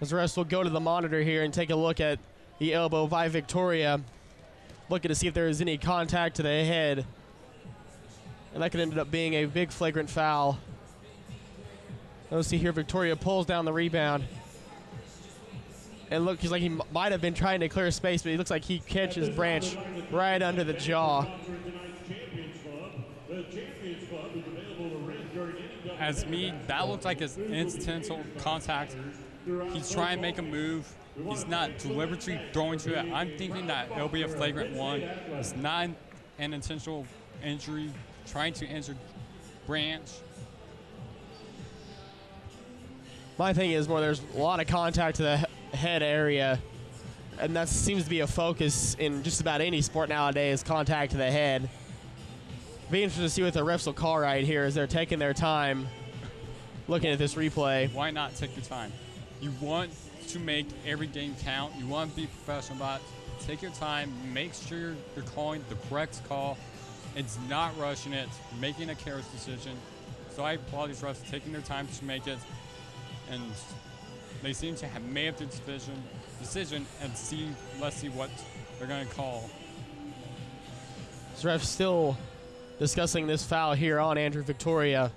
As rest will go to the monitor here and take a look at the elbow by Victoria, looking to see if there is any contact to the head. And that could end up being a big flagrant foul. Let's see here, Victoria pulls down the rebound. And look, he's like he might have been trying to clear space, but he looks like he catches Branch right under the jaw. As me, that looks like his incidental contact. He's trying to make a move. He's not deliberately throwing to it. I'm thinking that it'll be a flagrant one. It's not an intentional injury, trying to injure Branch. My thing is more there's a lot of contact to the head area, and that seems to be a focus in just about any sport nowadays. Contact to the head. Be interested to see what the refs will call right here as they're taking their time looking at this replay. Why not take your time? You want to make every game count. You want to be professional about it. Take your time. Make sure you're, calling the correct call. It's not rushing it, making a careless decision. So I applaud these refs taking their time to make it. And they seem to have made the decision, decision and see, let's see what they're going to call. This ref still discussing this foul here on Andrew Victoria.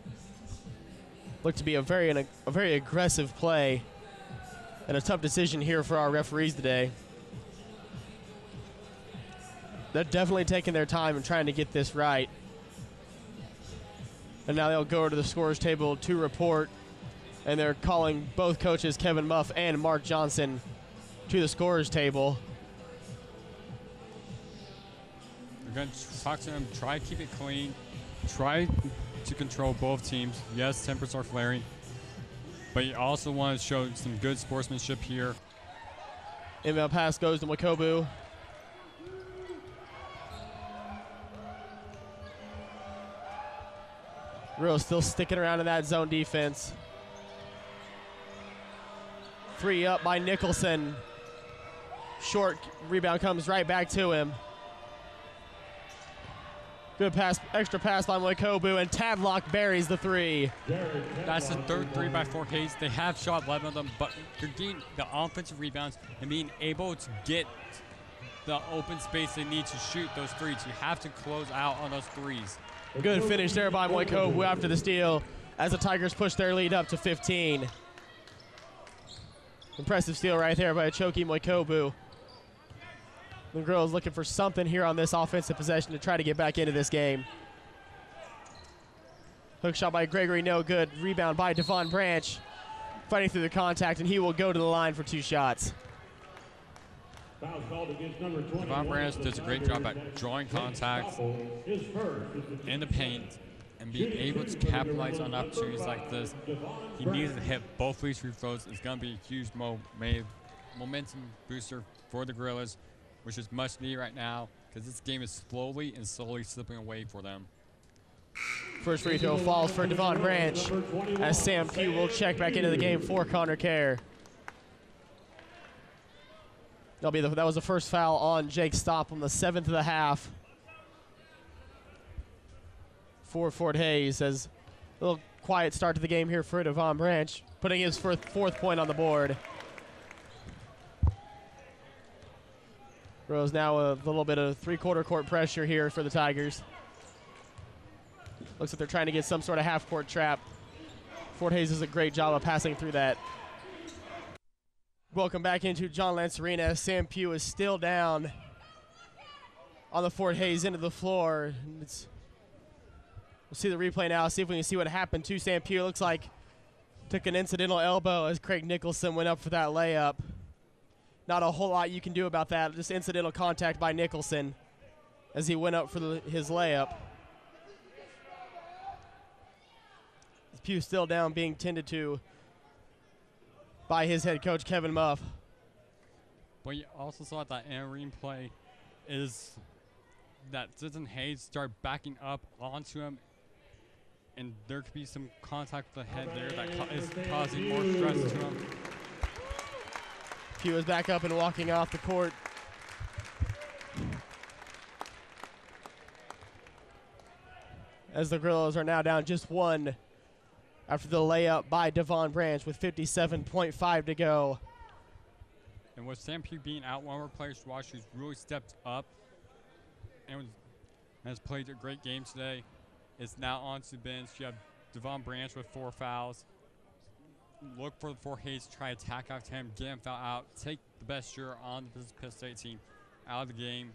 Looked to be a very a very aggressive play and a tough decision here for our referees today. They're definitely taking their time and trying to get this right. And now they'll go to the scores table to report, and they're calling both coaches, Kevin Muff and Mark Johnson, to the scores table. We're going to talk to them, try to keep it clean, try to control both teams. Yes, tempers are flaring, but you also want to show some good sportsmanship here. Inbound pass goes to Makobu. Real still sticking around in that zone defense. Free up by Nicholson. Short rebound comes right back to him. Good pass, extra pass by Makobu, and Tadlock buries the three. That's the third three by Fort Hays. They have shot 11 of them, but you're getting the offensive rebounds and being able to get the open space they need to shoot those threes. You have to close out on those threes. Good finish there by Moikobu after the steal as the Tigers push their lead up to 15. Impressive steal right there by Choki Moikobu. The girls looking for something here on this offensive possession to try to get back into this game. Hook shot by Gregory, no good. Rebound by Devon Branch. Fighting through the contact, and he will go to the line for two shots. Devon Branch does a great job at drawing contact in the paint and being able to capitalize on opportunities like this. He needs to hit both these free throws. It's going to be a huge momentum booster for the Gorillas, which is much needed right now because this game is slowly and slowly slipping away for them. First free throw falls for Devon Branch as Sam Pugh will check back into the game for Connor Kerr. That'll be the, that was the first foul on Jake Stop on the seventh of the half. For Fort Hays as a little quiet start to the game here for Devon Branch, putting his fourth point on the board. Rose now a little bit of three-quarter court pressure here for the Tigers. Looks like they're trying to get some sort of half-court trap. Fort Hays does a great job of passing through that. Welcome back into John Lance Arena. Sam Pugh is still down on the Fort Hays end of the floor. It's, we'll see the replay now, see if we can see what happened to Sam Pugh. Looks like took an incidental elbow as Craig Nicholson went up for that layup. Not a whole lot you can do about that. Just incidental contact by Nicholson as he went up for the, his layup. Pugh still down, being tended to by his head coach Kevin Muff. What you also saw at that in play is that Citizen Hayes start backing up onto him, and there could be some contact with the head there that is causing more stress to him. Pugh is back up and walking off the court. As the Gorillas are now down just one after the layup by Devon Branch with 57.5 to go. And with Sam Pugh being out, one of our players watch who's really stepped up and has played a great game today is now on to the bench. You have Devon Branch with four fouls. Look for the Hays to try to attack after him, get him foul out, take the best shooter on the Pitt State team out of the game.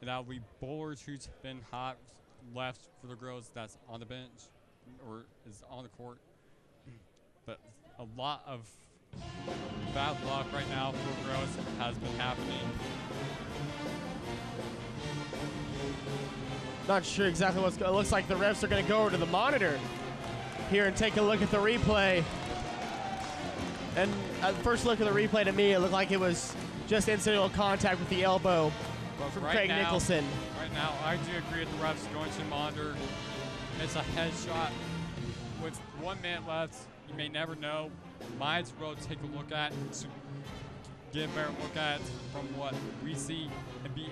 And that'll be Bullard, who's been hot left for the girls that's on the bench or is on the court. But a lot of bad luck right now for girls has been happening. Not sure exactly what's going. It looks like the refs are going to go over to the monitor here and take a look at the replay. And at first look at the replay to me, it looked like it was just incidental contact with the elbow But from right Craig now, Nicholson. Right now, I do agree with the refs going to monitor. It's a headshot. With one minute left, you may never know. Might as well take a look at to get a better look at from what we see and be